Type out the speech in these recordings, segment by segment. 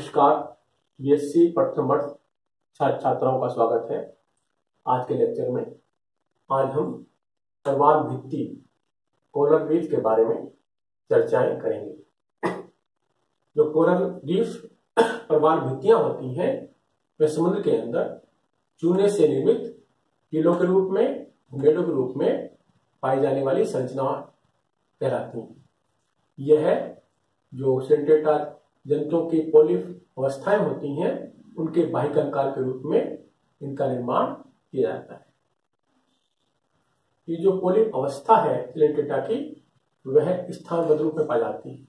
नमस्कार बीएससी प्रथम वर्ष छात्र छात्राओं का स्वागत है। आज के लेक्चर में, आज हम परवार भित्ति कोरल रीफ के बारे में चर्चाएँ करेंगे। जो कोरल रीफ परवार भित्तियाँ होती हैं, वे समुद्र के अंदर चूने से निर्मित टीलों के रूप में मेडों के रूप में पाई जाने वाली संरचना कहलाती हैं। यह जो सेंटेटा जंतुओं की पोलिफ अवस्थाएँ होती हैं, उनके बाहिक अंकार के रूप में इनका निर्माण किया जाता है। ये जो पोलिफ अवस्था है सिलेंटेटा की, वह स्थानबद्ध रूप में पाई जाती है,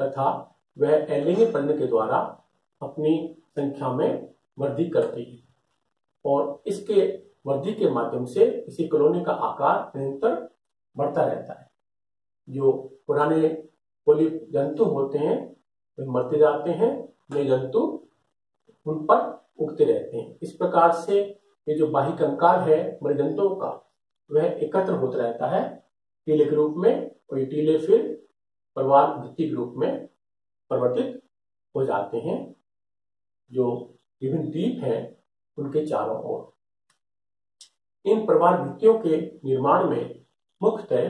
तथा वह एलिंगी पढ़ने के द्वारा अपनी संख्या में वृद्धि करती है, और इसके वृद्धि के माध्यम से इसी कॉलोनी का आकार निरंतर बढ़ता रहता है। जो पुराने पोलिप जंतु होते हैं वे मरते जाते हैं नए जंतु उन पर उगते रहते हैं। इस प्रकार से ये जो बाही कंकार है जंतुओं का, वह एकत्र होता रहता है टीले के रूप में और ये टीले फिर परिवार भित्ति के रूप में परिवर्तित हो जाते हैं, जो विभिन्न द्वीप हैं उनके चारों ओर। इन परिवार भित्तियों के निर्माण में मुख्यतः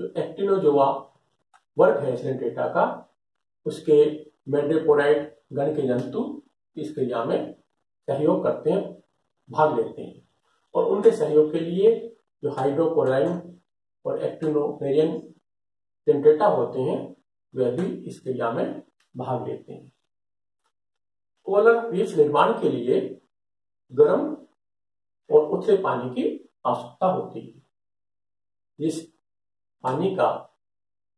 जो एक्टिनोजोआ वर्ग है सिलेंट्रेटा का उसके मेड्रेपोराइट गण के जंतु इस क्रिया में सहयोग करते हैं, भाग लेते हैं। और उनके सहयोग के लिए जो हाइड्रोकोराइन और एक्टिनोमेरियन टेंटेटा होते हैं वह भी इस क्रिया में भाग लेते हैं। कोलर रीफ निर्माण के लिए गर्म और उथले पानी की आवश्यकता होती है। जिस पानी का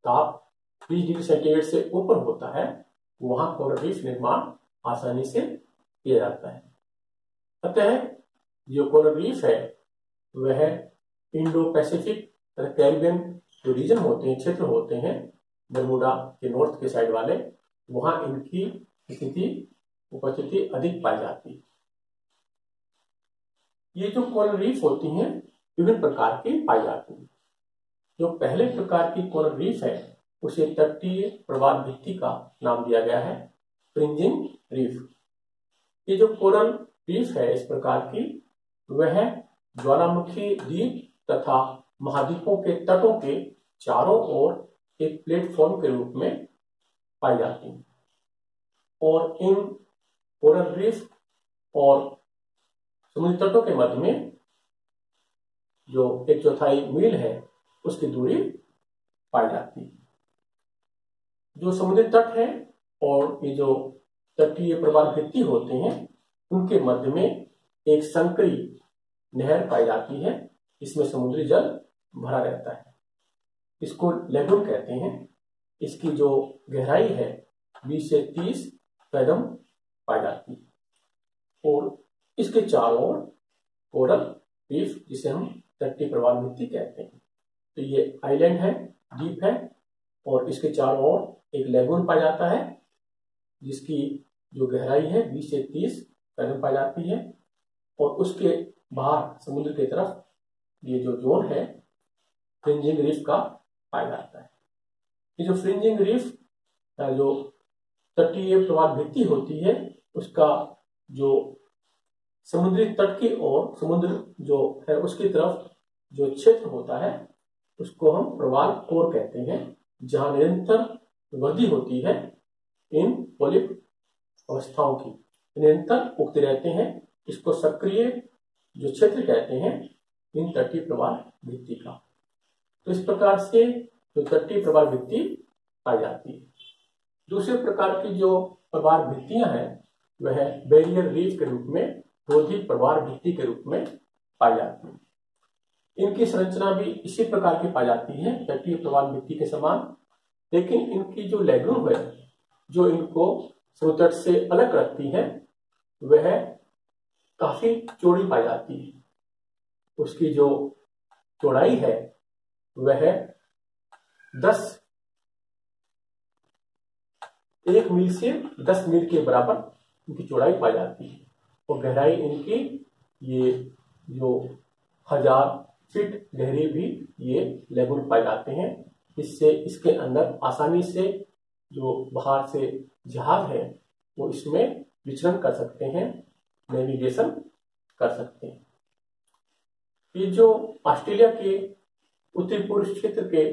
ताप बीस डिग्री सेंटीग्रेड से ऊपर होता है, वहाँ कोरल रीफ निर्माण आसानी से किया जाता है। अतः जो कोरल रीफ है, वह इंडो पैसिफिक कैरिबियन जो रीजन होते हैं, क्षेत्र होते हैं, बरमुडा के नॉर्थ के साइड वाले, वहाँ इनकी स्थिति, उपस्थिति अधिक पाई जाती है। ये जो कोरल रीफ होती हैं, विभिन्न प्रकार की पाई जाती है। जो पहले प्रकार की कोरल रीफ है उसे तटीय प्रवाल भित्ति का नाम दिया गया है, फ्रिंजिंग रीफ। ये जो कोरल रीफ है इस प्रकार की, वह ज्वालामुखी द्वीप तथा महाद्वीपों के तटों के चारों ओर एक प्लेटफॉर्म के रूप में पाई जाती है। और इन कोरल रीफ और समुद्र तटों के मध्य में जो एक चौथाई मील है, उसकी दूरी पाई जाती है। जो समुद्री तट है और ये जो तटीय प्रवाह भित्ति होते हैं, उनके मध्य में एक संकरी नहर पाई जाती है इसमें समुद्री जल भरा रहता है। इसको लेगुन कहते हैं। इसकी जो गहराई है 20 से 30 कदम पाई जाती है। और इसके चारों ओर कोरल रीफ, जिसे हम तटीय प्रवाह भित्ति कहते हैं। तो ये आइलैंड है द्वीप है, और इसके चारों ओर एक लेगुन पाया जाता है, जिसकी जो गहराई है, बीस से तीस कदम पाई जाती है, और उसके बाहर समुद्र की तरफ़ ये जो जोन है, फ्रिंजिंग रीफ का पाया जाता है। ये जो फ्रिंजिंग रीफ जो तटीय प्रवाह भित्ति होती है, उसका जो समुद्री तट की ओर समुद्र जो है, उसकी तरफ़ जो क्षेत्र होता है, उसको हम प्रवाल कोर कहते हैं, जहाँ निरंतर वृद्धि होती है इन पोलिप अवस्थाओं की। निरंतर उगते रहते हैं, इसको सक्रिय जो क्षेत्र कहते हैं, इन तटीय प्रवाह भित्ति का। तो इस प्रकार से जो तटीय प्रवाह भित्ति पाई जाती है। दूसरे प्रकार की जो प्रवाह भित्तियाँ हैं, वह बैरियर रीफ के रूप में रोधी प्रवाह भित्ति के रूप में पाई जाती है। इनकी संरचना भी इसी प्रकार की पाई जाती है, तटीय प्रवाह भित्ति के समान लेकिन इनकी जो लेगरूम है, जो इनको समुद्र से अलग रखती है, वह काफ़ी चौड़ी पाई जाती है। उसकी जो चौड़ाई है, वह दस, एक मील से दस मील के बराबर इनकी चौड़ाई पाई जाती है। और गहराई इनकी ये जो हज़ार फीट गहरी भी ये लेगुन पाए जाते हैं। इससे, इसके अंदर आसानी से जो बाहर से जहाज़ है, वो इसमें विचरण कर सकते हैं, नेविगेशन कर सकते हैं। ये जो ऑस्ट्रेलिया के उत्तरी पूर्व क्षेत्र के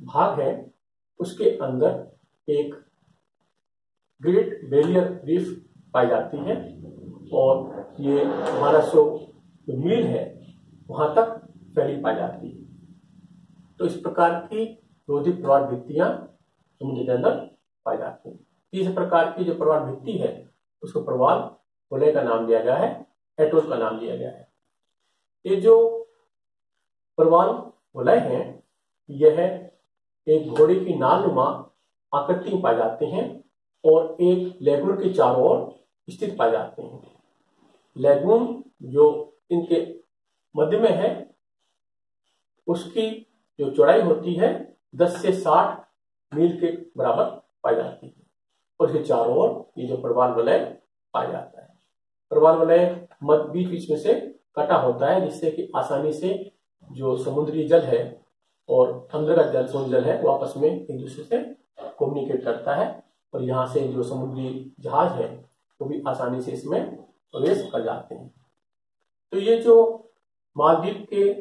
भाग है, उसके अंदर एक ग्रेट बेलियर रीफ पाई जाती है और ये बारह सौ मील है, वहाँ तक फैली पाई जाती है। तो इस प्रकार की रोधित प्रवाह भित्तियाँ समुद्र के अंदर पाई जाती है। तीसरे प्रकार की जो प्रवाह भित्ति है, उसको प्रवाल वलय का नाम दिया गया है एटोल का नाम दिया गया है। ये जो प्रवाल वलय है, यह एक घोड़े की नालनुमा आकृति में पाए जाते हैं और एक लेगुन के चारों ओर स्थित पाए जाते हैं। लेगुन जो इनके मध्य में है, उसकी जो चौड़ाई होती है 10 से 60 मील के बराबर पाई जाती है। और इसके चारों ओर ये जो प्रवाल वलय पाया जाता है। प्रवाल वलय मध्य बीच बीच में से कटा होता है, जिससे कि आसानी से जो समुद्री जल है और अंदर का जल समुद्र जल है, वो आपस में एक दूसरे से कम्युनिकेट करता है। और यहाँ से जो समुद्री जहाज़ है, वो भी आसानी से इसमें प्रवेश कर जाते हैं। तो ये जो मालदीप के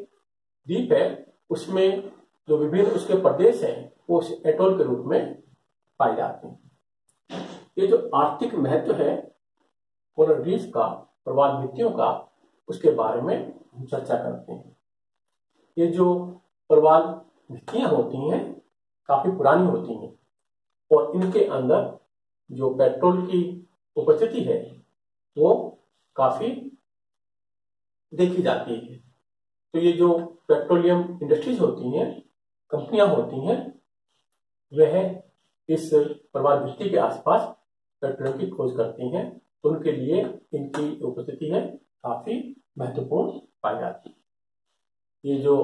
द्वीप है, उसमें जो विभिन्न उसके प्रदेश हैं, वो एटोल के रूप में पाए जाते हैं। ये जो आर्थिक महत्व है कोलर रीफ का प्रवाल नीतियों का, उसके बारे में हम चर्चा करते हैं। ये जो प्रवाल भित्तियाँ होती हैं, काफ़ी पुरानी होती हैं, और इनके अंदर जो पेट्रोल की उपस्थिति है, वो काफ़ी देखी जाती है। तो ये जो पेट्रोलियम इंडस्ट्रीज़ होती हैं कंपनियाँ होती हैं वह इस प्रवाल भित्ति के आसपास पेट्रोलियम की खोज करती हैं। उनके लिए इनकी उपस्थिति है काफ़ी महत्वपूर्ण पाई जाती है। ये जो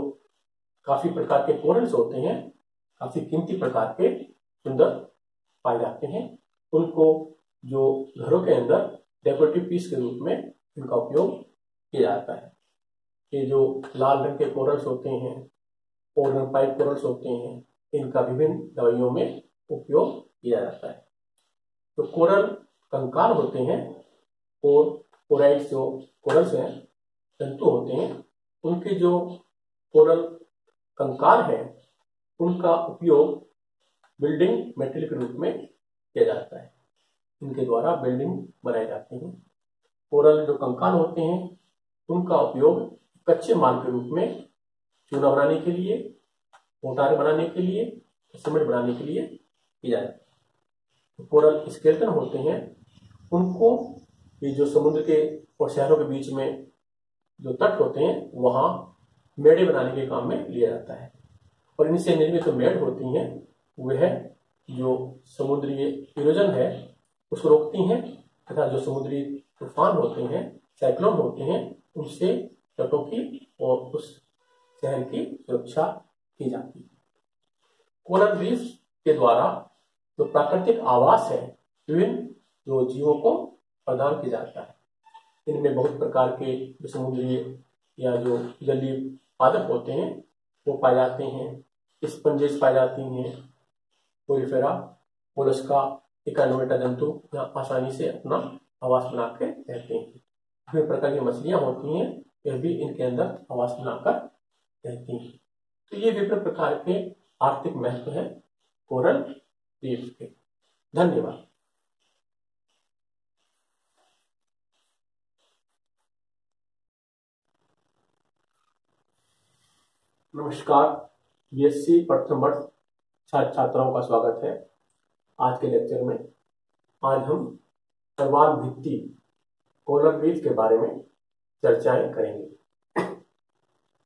काफ़ी प्रकार के कोरल्स होते हैं, काफ़ी कीमती प्रकार के सुंदर पाए जाते हैं। उनको जो घरों के अंदर डेकोरेटिव पीस के रूप में इनका उपयोग किया जाता है। ये जो लाल रंग के कोरल्स होते हैं और पाइप कोरल्स होते हैं, इनका विभिन्न दवाइयों में उपयोग किया जाता है। तो कोरल कंकाल होते हैं, और कोराइड्स जो कोरल्स हैं, जंतु होते हैं, उनके जो कोरल कंकाल है, उनका उपयोग बिल्डिंग मेटेरियल के रूप में किया जाता है। इनके द्वारा बिल्डिंग बनाए जाते हैं। कोरल जो कंकाल होते हैं, उनका उपयोग कच्चे माल के रूप में चूना बनाने के लिए, मोटार बनाने के लिए, सीमेंट बनाने के लिए किया है। कोरल स्केल्टन होते हैं, उनको ये जो समुद्र के और शहरों के बीच में जो तट होते हैं, वहाँ मेड़े बनाने के काम में लिया जाता है। और इनसे निर्मित जो मेड़ होती हैं, वह जो समुद्री इरोजन है, उसको रोकती हैं तथा जो समुद्री तूफ़ान होते हैं, साइक्लोन होते हैं, उनसे तटों की और उस शहर की सुरक्षा की जाती है। कोरल रीफ के द्वारा जो प्राकृतिक आवास है, विभिन्न जो जीवों को प्रदान किया जाता है। इनमें बहुत प्रकार के जो समुद्री या जो जलीय पादप होते हैं, वो पाए जाते हैं, स्पंजेस पाई जाती हैं पोलिफेरा मोलस्का इकानोमेटा जंतु यहाँ आसानी से अपना आवास बना के रहते हैं। विभिन्न प्रकार की मछलियाँ होती हैं, यह भी इनके अंदर आवास बनाकर रहती हैं। तो ये विभिन्न प्रकार के आर्थिक महत्व है कोरल रीफ के। धन्यवाद। नमस्कार बीएससी प्रथम वर्ष छात्र छात्राओं का स्वागत है। आज के लेक्चर में आज हम परवान भित्ति कोलर बीज के बारे में चर्चाएँ करेंगे।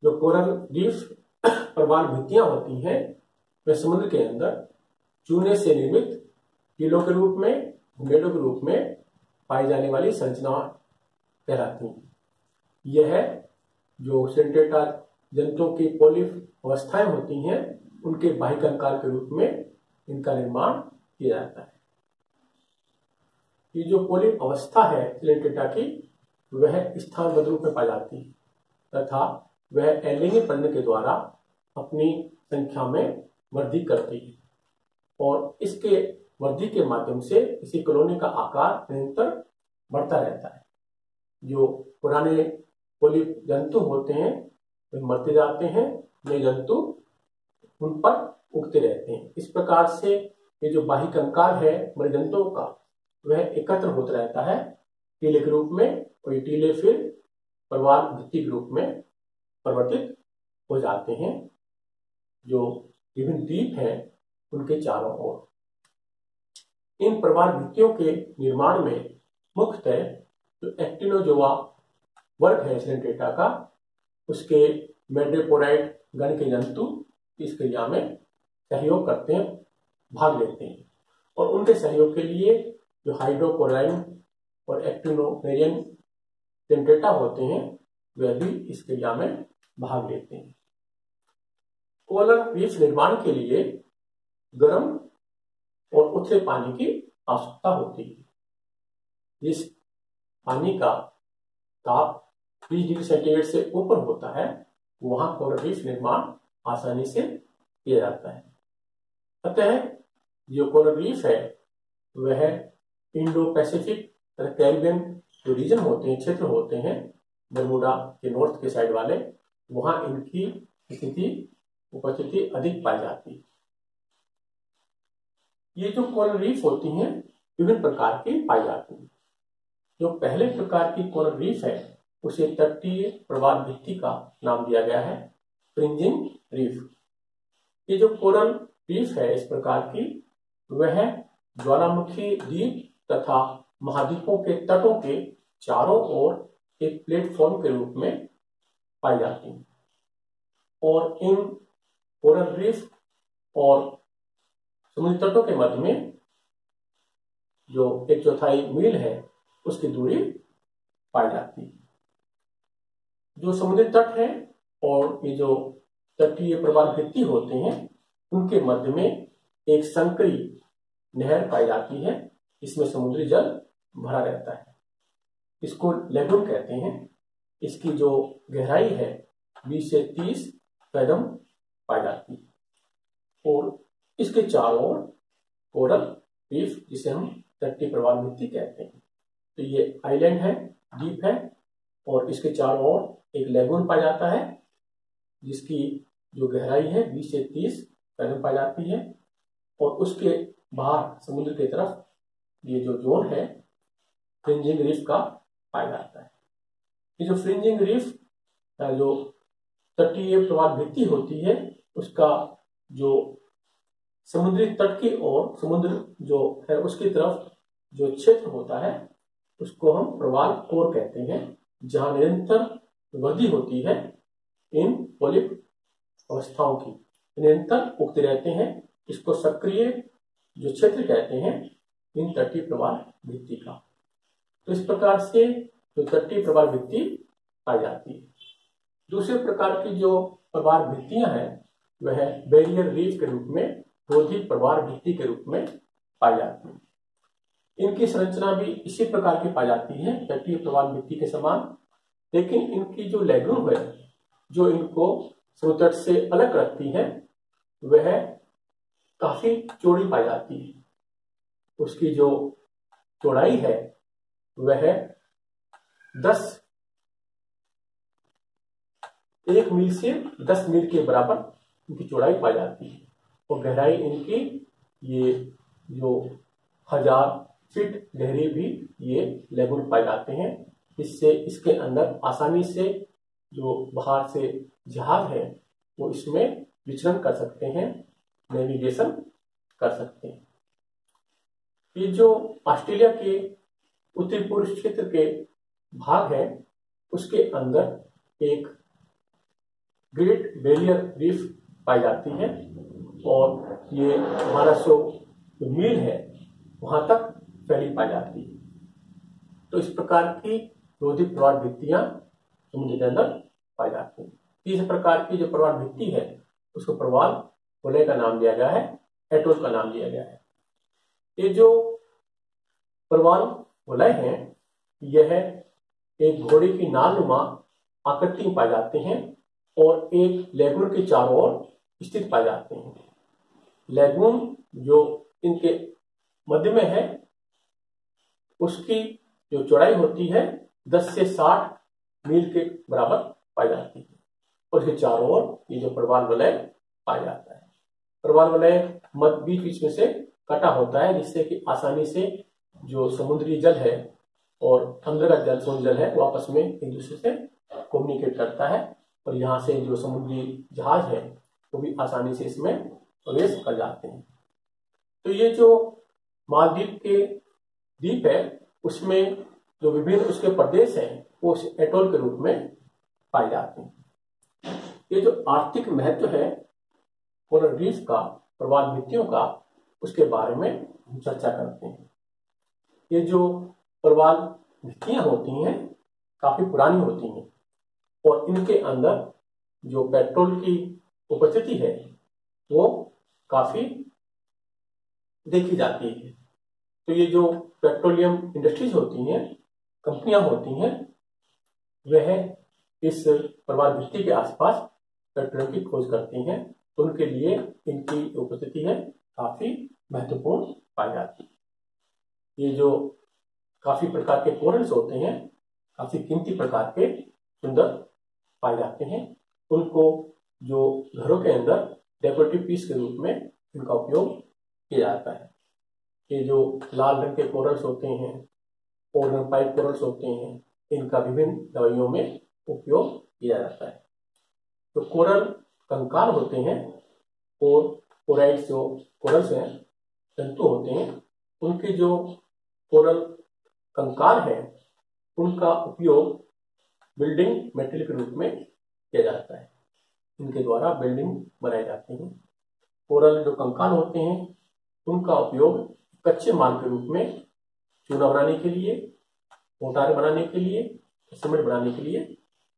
जो कोरल रीफ परवान भित्तियाँ होती हैं, वे समुद्र के अंदर चूने से निर्मित टीलों के रूप में मेडों के रूप में पाई जाने वाली संरचना कहलाती हैं। यह जो सेंटेटा जंतुओं की पोलिफ अवस्थाएँ होती हैं, उनके बाह्य कंकाल के रूप में इनका निर्माण किया जाता है। ये जो पोलिफ अवस्था है सिलेंटेटा की, वह स्थान रूप में पाई जाती है, तथा वह एलिंगी पढ़ने के द्वारा अपनी संख्या में वृद्धि करती है और इसके वृद्धि के माध्यम से इसी कॉलोनी का आकार निरंतर बढ़ता रहता है। जो पुराने पोलिप जंतु होते हैं, वे मरते जाते हैं, नए जंतु उन पर उगते रहते हैं। इस प्रकार से ये जो बाही कंकाल है मरे जंतुओं का, वह एकत्र होता रहता है। टीले के रूप में और ये टीले फिर परिवार भित्ति के रूप में परिवर्तित हो जाते हैं, जो विभिन्न द्वीप हैं उनके चारों ओर। इन प्रवार भित्तियों के निर्माण में मुख्यतः जो एक्टिनोजोआ वर्ग है सिलेंट्रेटा का, उसके मेड्रेपोराइट गण के जंतु इस क्रिया में सहयोग करते हैं, भाग लेते हैं। और उनके सहयोग के लिए जो हाइड्रोकोराइन और एक्टिनोमेरियन टेंटेटा होते हैं वे भी इस क्रिया में भाग लेते हैं। कोलर रीफ निर्माण के लिए गर्म और उथले पानी की आवश्यकता होती है। जिस पानी का ताप 20 डिग्री सेंटीग्रेड से ऊपर होता है, वहाँ कोरल रीफ निर्माण आसानी से किया जाता है। अतः जो कोरल रीफ है, वह इंडो पैसिफिक कैरिबियन जो रीजन होते हैं, क्षेत्र होते हैं बरमुडा के नॉर्थ के साइड वाले, वहाँ इनकी स्थिति, उपस्थिति अधिक पाई जाती है। ये जो कोरल रीफ होती हैं, विभिन्न प्रकार की पाई जाती है। जो पहले प्रकार की कोरल रीफ है, उसे तटीय प्रवाह भित्ति का नाम दिया गया है प्रिंजिंग रीफ ये जो कोरल रीफ है, इस प्रकार की, वह ज्वालामुखी द्वीप तथा महाद्वीपों के तटों के चारों ओर एक प्लेटफॉर्म के रूप में पाई जाती है। और इन कोरल रीफ और समुद्री तटों के मध्य में जो एक चौथाई मील है, उसकी दूरी पाई जाती है। जो समुद्री तट है और ये जो तटीय प्रवाह भित्ति होते हैं, उनके मध्य में एक संकरी नहर पाई जाती है इसमें समुद्री जल भरा रहता है। इसको लेगुन कहते हैं। इसकी जो गहराई है 20 से 30 कदम पाई जाती है। और इसके चारों ओर कोरल रीफ, जिसे हम तटीय प्रवाह भित्ति कहते हैं। तो ये आइलैंड है, द्वीप है, और इसके चारों ओर एक लेगुन पाया जाता है, जिसकी जो गहराई है 20 से 30 कदम पाई जाती है। और उसके बाहर, समुद्र की तरफ़, ये जो जोन है, फ्रिंजिंग रीफ का पाया जाता है। ये जो फ्रिंजिंग रीफ जो तटीय प्रवाह भित्ति होती है, उसका जो समुद्री तट की ओर, समुद्र जो है, उसकी तरफ़ जो क्षेत्र होता है, उसको हम प्रवाल कोर कहते हैं, जहाँ निरंतर वृद्धि होती है इन पोलिप अवस्थाओं की। निरंतर उगते रहते हैं, इसको सक्रिय जो क्षेत्र कहते हैं, इन तटीय प्रवाह भित्ति का। तो इस प्रकार से जो तटीय प्रवाह भित्ति पाई जाती है। दूसरे प्रकार की जो प्रवाह भित्तियाँ हैं, वह बैरियर रीफ के रूप में, रोधी प्रवाह भित्ति के रूप में पाई जाती है। इनकी संरचना भी इसी प्रकार की पाई जाती है तटीय प्रवाह भित्ति के समान। लेकिन इनकी जो लेगून है, जो इनको समुद्र से अलग रखती है, वह काफ़ी चौड़ी पाई जाती है। उसकी जो चौड़ाई है वह दस, एक मील से दस मील के बराबर इनकी चौड़ाई पाई जाती है। और गहराई इनकी ये जो हज़ार फीट गहरी भी ये लेगुन पाए जाते हैं। इससे, इसके अंदर आसानी से जो बाहर से जहाज़ है, वो इसमें विचरण कर सकते हैं, नेविगेशन कर सकते हैं। ये जो ऑस्ट्रेलिया के उत्तरी पूर्व क्षेत्र के भाग है, उसके अंदर एक ग्रेट बेरियर रीफ पाई जाती है और ये बारह सौ मील है, वहाँ तक फैली पाई जाती है। तो इस प्रकार की रोधित प्रवाह भित्तियाँ समुद्र के अंदर पाई जाती हैं। तीसरे प्रकार की जो प्रवाह भित्ति है, उसको प्रवाल वलय का नाम दिया गया है, एटोल का नाम दिया गया है। ये जो प्रवाल वलय है यह एक घोड़े की नालनुमा आकृति में पाए जाते हैं और एक लेगुन के चारों ओर स्थित पाए जाते हैं। लेगुन जो इनके मध्य में है, उसकी जो चौड़ाई होती है 10 से 60 मील के बराबर पाई जाती है और इसके चारों ओर ये जो प्रवाल वलय पाया जाता है। प्रवाल वलय मध्य बीच बीच में से कटा होता है, जिससे कि आसानी से जो समुद्री जल है और अंदर का जल, समुद्र जल है, वो आपस में एक दूसरे से कम्युनिकेट करता है और यहाँ से जो समुद्री जहाज़ है, वो भी आसानी से इसमें प्रवेश कर जाते हैं। तो ये जो मालदीव के द्वीप है, उसमें जो विभिन्न उसके प्रदेश हैं, वो एटोल के रूप में पाए जाते हैं। ये जो आर्थिक महत्व है कोरल रीफ का प्रवाल भित्तियों का, उसके बारे में हम चर्चा करते हैं। ये जो प्रवाल भित्तियाँ होती हैं, काफ़ी पुरानी होती हैं। और इनके अंदर जो पेट्रोल की उपस्थिति है, वो काफ़ी देखी जाती है। तो ये जो पेट्रोलियम इंडस्ट्रीज़ होती हैं, कंपनियाँ होती हैं, वह इस प्रवाल भित्ति के आसपास पेट्रोलियम की खोज करती हैं। तो उनके लिए इनकी उपस्थिति है, काफ़ी महत्वपूर्ण पाई जाती है। ये जो काफ़ी प्रकार के कोरल्स होते हैं, काफ़ी कीमती प्रकार के सुंदर पाए जाते हैं, उनको जो घरों के अंदर डेकोरेटिव पीस के रूप में इनका उपयोग किया जाता है। ये जो लाल रंग के कोरल्स होते हैं और पाइप कोरल्स होते हैं, इनका विभिन्न दवाइयों में उपयोग किया जाता है। तो कोरल कंकाल होते हैं और कोराइड्स जो कोरल्स हैं, जंतु होते हैं, उनके जो कोरल कंकाल है, उनका उपयोग बिल्डिंग मेटेरियल के रूप में किया जाता है। इनके द्वारा बिल्डिंग बनाई जाती है। कोरल जो कंकाल होते हैं, उनका उपयोग कच्चे माल के रूप में चूना बनाने के लिए, मोटार बनाने के लिए, सीमेंट बनाने के लिए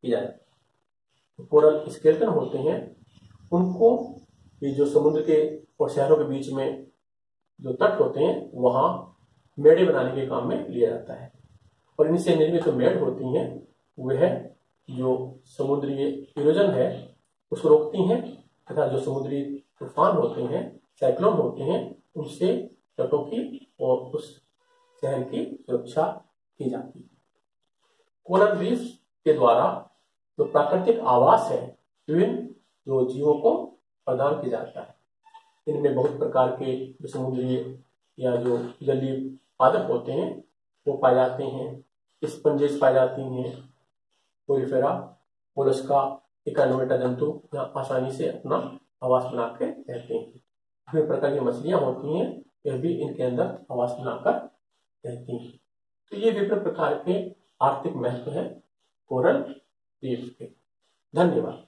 किया जाता है। कोरल स्केल्टन होते हैं, उनको ये जो समुद्र के और शहरों के बीच में जो तट होते हैं, वहाँ मेड़े बनाने के काम में लिया जाता है। और इनसे निर्मित जो मेड़ होती हैं, वह जो समुद्री इरोजन है, उसको रोकती हैं तथा जो समुद्री तूफ़ान होते हैं, साइक्लोन होते हैं, उनसे तटों की और उस शहर की सुरक्षा की जाती है। कोरल रीफ के द्वारा जो प्राकृतिक आवास है, विभिन्न जो जीवों को प्रदान किया जाता है। इनमें बहुत प्रकार के जो या जो जलीय पादप होते हैं, वो पाए जाते हैं स्पंजेस पाई जाती हैं। पोलिफेरा मोलस्का, इकानोमेटा जंतु यहाँ आसानी से अपना आवास बना के रहते हैं। विभिन्न प्रकार की मछलियाँ होती हैं, यह भी इनके अंदर आवास बनाकर रहती हैं। तो ये विभिन्न प्रकार के आर्थिक महत्व है, कोरल रीफ के। धन्यवाद।